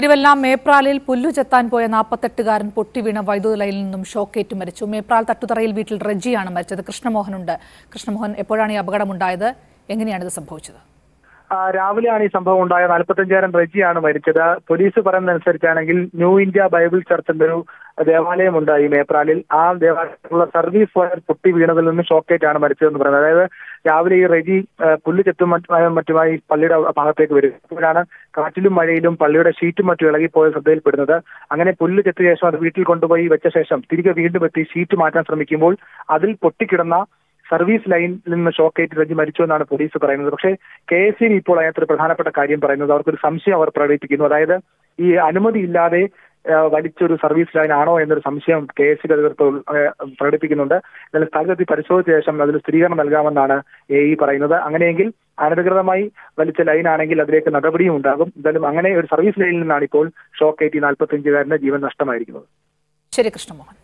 തിരുവല്ല മേപ്രാലിൽ പുല്ലു ചെത്താൻ പോയ നാൽപ്പത്തെട്ടുകാരൻ പൊട്ടിവീണ വൈദ്യുത ലൈനിൽ നിന്നും ഷോക്കേറ്റ് മരിച്ചു. മേപ്രാൽ തട്ടുതറയിൽ വീട്ടിൽ റെജിയാണ് മരിച്ചത്. കൃഷ്ണമോഹനുണ്ട്. കൃഷ്ണമോഹൻ എപ്പോഴാണ് ഈ അപകടമുണ്ടായത്? ഇത് സംഭവിച്ചത്? രാവിലെയാണ് ഈ സംഭവം ഉണ്ടായത്. നാൽപ്പത്തഞ്ചായിരം റെജിയാണ് മരിച്ചത്. പോലീസ് പറയുന്നതനുസരിച്ചാണെങ്കിൽ ന്യൂ ഇന്ത്യ ബൈബിൾ ചർച്ചിന്റെ ഒരു ദേവാലയം ഉണ്ടായി. മേപ്രാലിൽ ആ ദേവാലയത്തിലുള്ള സർവീസ് വയർ പൊട്ടി വീണതിൽ നിന്ന് ഷോക്കേറ്റാണ് മരിച്ചതെന്ന് പറയുന്നത്. അതായത് രാവിലെ ഈ റെജി പുല്ല് ചെത്തും മറ്റുമായി പള്ളിയുടെ ഭാഗത്തേക്ക് വരും. അപ്പോഴാണ് കാറ്റിലും മഴയിലും പള്ളിയുടെ ഷീറ്റും മറ്റും ഇളകിപ്പോയ ശ്രദ്ധയിൽപ്പെടുന്നത്. അങ്ങനെ പുല്ല് ചെത്തിയ ശേഷം അത് വീട്ടിൽ കൊണ്ടുപോയി വെച്ച ശേഷം തിരികെ വീണ്ടും എത്തി ഷീറ്റ് മാറ്റാൻ ശ്രമിക്കുമ്പോൾ അതിൽ പൊട്ടിക്കിടന്ന സർവീസ് ലൈനിൽ നിന്ന് ഷോക്കേറ്റ് റെജി മരിച്ചു എന്നാണ് പോലീസ് പറയുന്നത്. പക്ഷേ കെ എസ് ഇപ്പോൾ അതിനകത്തൊരു പ്രധാനപ്പെട്ട കാര്യം പറയുന്നത്. അവർക്കൊരു സംശയം അവർ പ്രകടിപ്പിക്കുന്നു. അതായത് ഈ അനുമതി ഇല്ലാതെ ആ, വലിച്ചൊരു സർവീസ് ലൈൻ ആണോ എന്നൊരു സംശയം കെ എസ് സി അധികൃതർ പ്രകടിപ്പിക്കുന്നുണ്ട്. എന്നാൽ സ്ഥലത്തെത്തി പരിശോധിച്ച ശേഷം അതിൽ സ്ഥിരീകരണം നൽകാമെന്നാണ് എ ഇ പറയുന്നത്. അങ്ങനെയെങ്കിൽ അനധികൃതമായി വലിച്ച ലൈൻ ആണെങ്കിൽ അതിലേക്ക് നടപടിയും ഉണ്ടാകും. എന്തായാലും അങ്ങനെ ഒരു സർവീസ് ലൈനിൽ നിന്നാണ് ഇപ്പോൾ ഷോക്കേറ്റി നാൽപ്പത്തി അഞ്ചുകാരന് ജീവൻ നഷ്ടമായിരിക്കുന്നത്. ശരി കൃഷ്ണമോഹൻ.